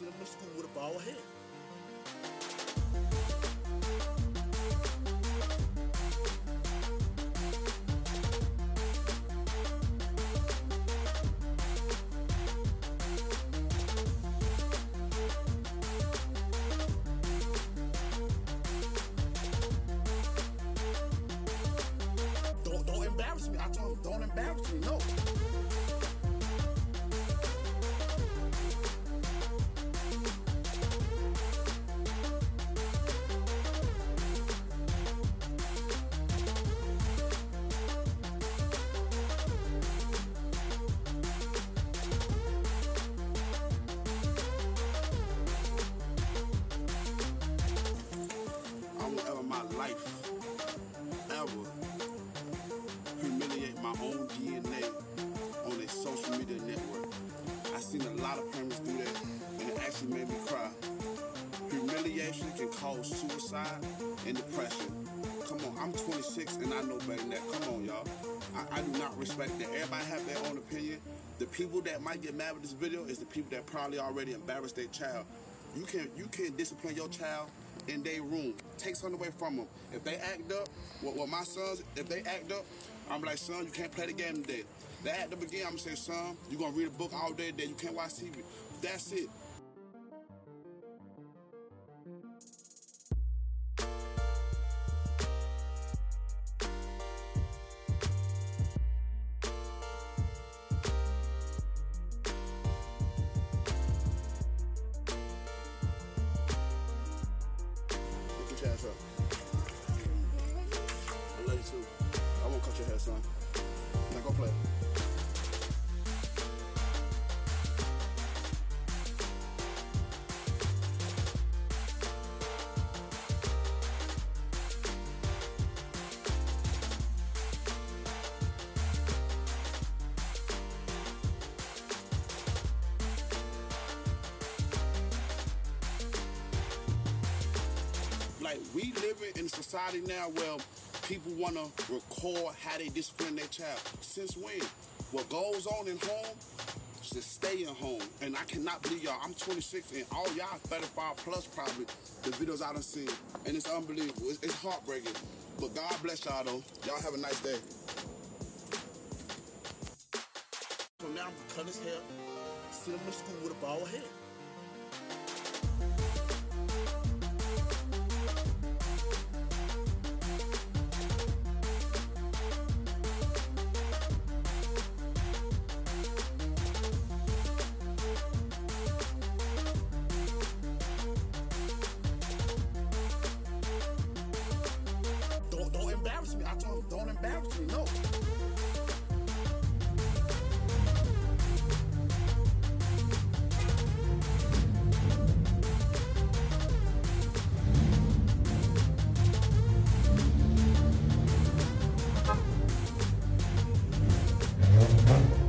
School with a bald head. Don't embarrass me. I told don't embarrass me. Own DNA on a social media network. I've seen a lot of parents do that, and it actually made me cry. Humiliation can cause suicide and depression. Come on, I'm 26 and I know better than that. Come on, y'all. I, I do not respect that. Everybody have their own opinion. The people that might get mad with this video is the people that probably already embarrassed their child. You can't you can't discipline your child in their room. Take something away from them. If they act up, well, well my sons, if they act up, I'm like, son, you can't play the game today. They act up again, I'm gonna say, son, you're gonna read a book all day today. You can't watch TV. That's it. Hair, son. Now go play. like we living in society now where people want to record how they discipline their child. Since when? What goes on in home should stay in home. And I cannot believe y'all. I'm 26 and all y'all 35 plus probably the videos I done seen. And it's unbelievable. It's, it's heartbreaking. But God bless y'all though. Y'all have a nice day. So now I'm gonna cut his hair, send him to school with a bald head. don't embarrass me. I told him, don't embarrass me. No. Thank